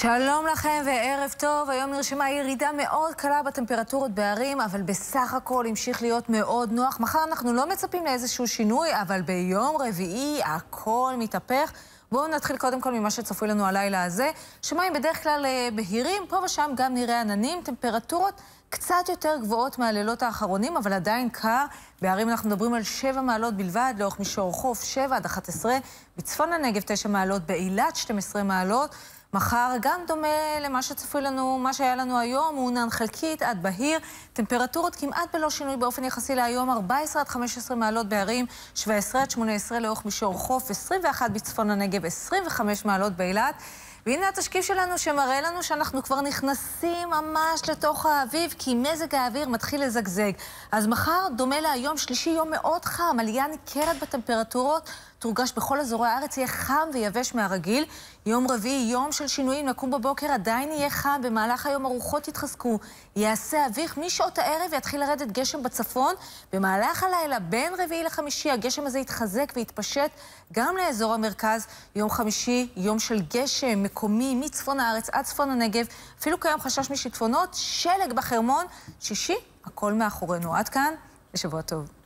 שלום לכם וערב טוב. היום נרשמה ירידה מאוד קלה בטמפרטורות בערים, אבל בסך הכל המשיך להיות מאוד נוח. מחר אנחנו לא מצפים לאיזשהו שינוי, אבל ביום רביעי הכל מתהפך. בואו נתחיל קודם כל ממה שצפוי לנו הלילה הזה. שמיים בדרך כלל אה, בהירים, פה ושם גם נראה עננים, טמפרטורות קצת יותר גבוהות מהלילות האחרונים, אבל עדיין קר. בערים אנחנו מדברים על 7 מעלות בלבד, לאורך מישור חוף 7 עד 11, בצפון הנגב 9 מעלות, באילת 12 מעלות. מחר גם דומה למה שצפוי לנו, מה שהיה לנו היום, מעונן חלקית עד בהיר. טמפרטורות כמעט בלא שינוי באופן יחסי להיום, 14 עד 15 מעלות בערים, 17 עד 18 לאורך מישור חוף, 21 בצפון הנגב, 25 מעלות באילת. והנה התשקיף שלנו שמראה לנו שאנחנו כבר נכנסים ממש לתוך האביב, כי מזג האוויר מתחיל לזגזג. אז מחר, דומה להיום, שלישי, יום מאוד חם, עלייה ניכרת בטמפרטורות, תורגש בכל אזורי הארץ, יהיה חם ויבש מהרגיל. יום רביעי, יום של שינויים, לקום בבוקר עדיין יהיה חם, במהלך היום הרוחות יתחזקו, יעשה אביך, משעות הערב יתחיל לרדת גשם בצפון. במהלך הלילה, בין רביעי לחמישי, הגשם הזה יתחזק ויתפשט גם לאזור המרכז. יום חמישי, יום של גשם מקומי מצפון הארץ עד צפון הנגב, אפילו קיים חשש משיטפונות, שלג בחרמון. שישי, הכל מאחורינו. עד כאן, ושבוע טוב.